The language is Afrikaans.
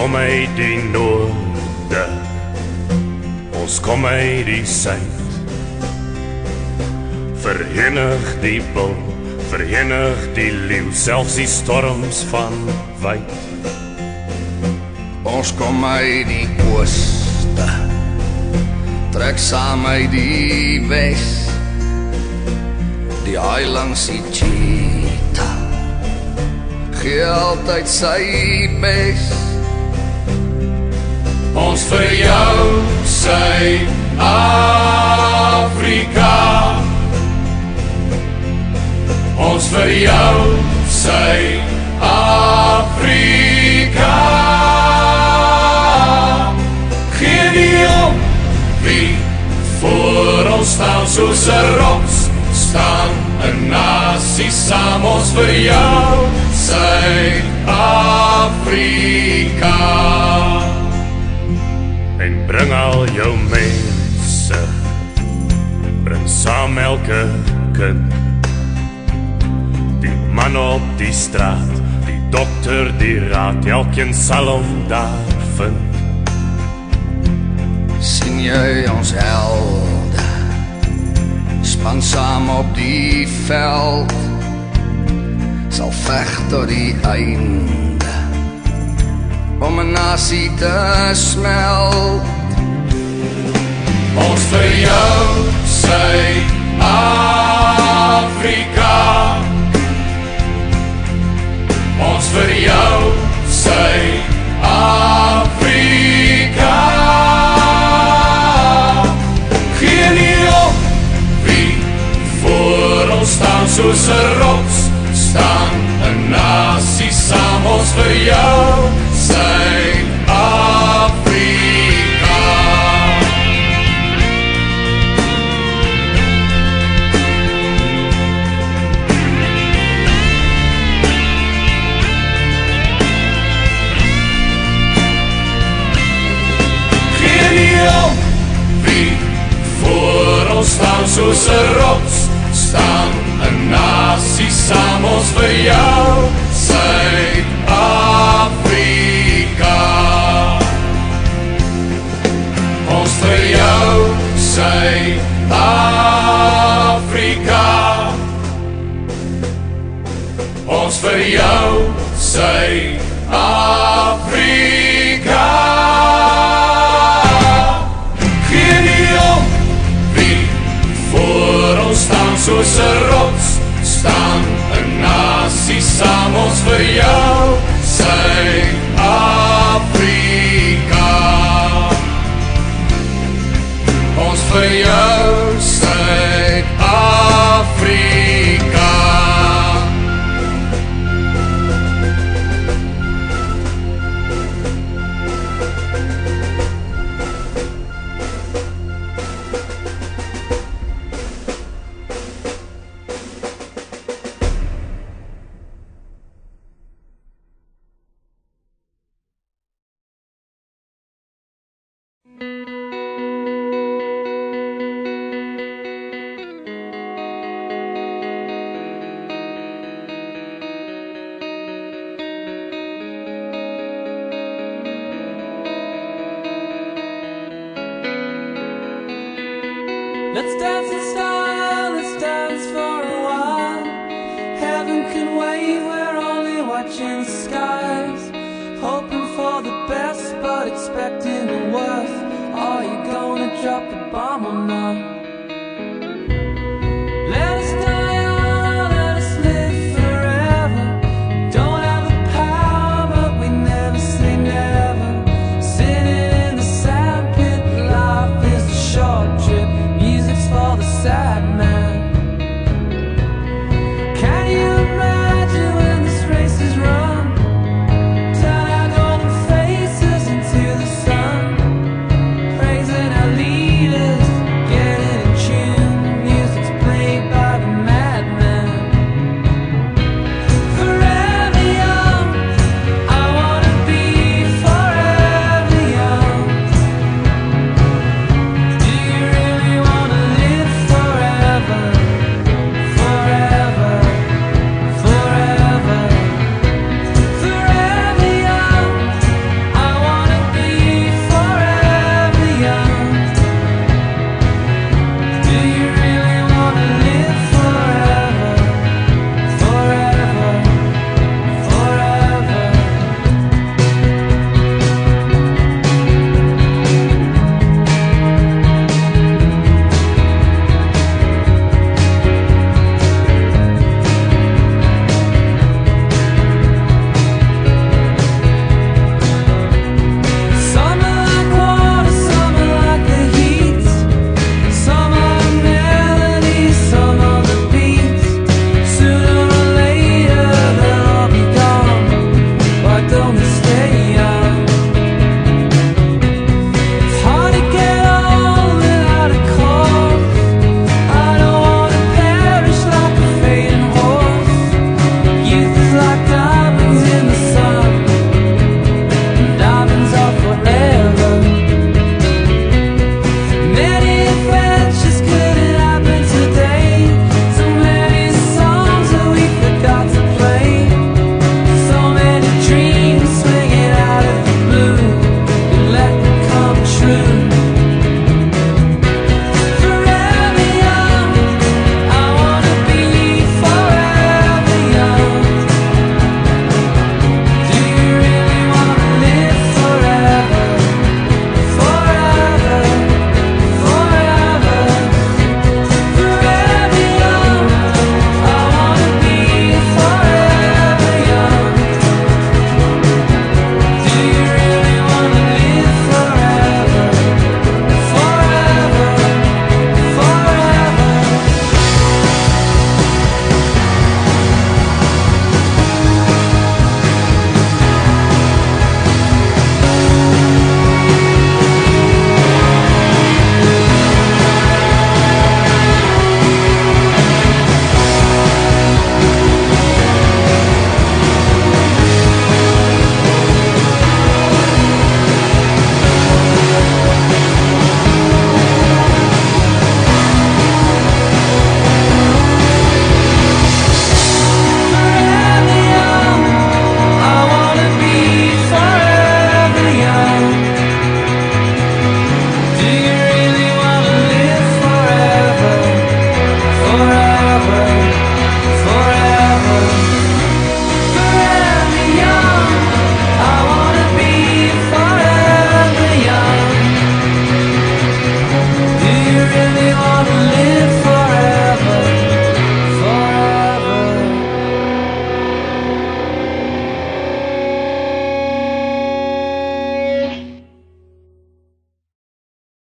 kom uit die noorde. Ons kom uit die suid. Verenig die bil, verenig die leeu, selfs die storms van wyd. Ons kom uit die ooste. Trek saam uit die wes. Die eilands die cheetah. Gee altyd sy bes. Ons vir jou sy Afrika. Ons vir jou sy Afrika. Geen nie om wie voor ons staan soos 'n rots staan 'n nasie saam ons vir jou sy Afrika bring al jou mense. Bring saam elke kind. Die man op die straat die dokter die raad elkeen sal hom daar vind. Sien jy ons helde span saam op die veld. Sal veg tot die einde. Om 'n nasie te smelt ons vir jou sy Afrika. Ons vir jou sy Afrika. Geen nie om wie voor ons staan soos 'n rots staan 'n nasie saam. Ons vir jou soos 'n rots staan 'n nasie saam ons vir jou Suid-Afrika ons vir jou Suid-Afrika ons vir jou Suid-Afrika staan Let's dance and start.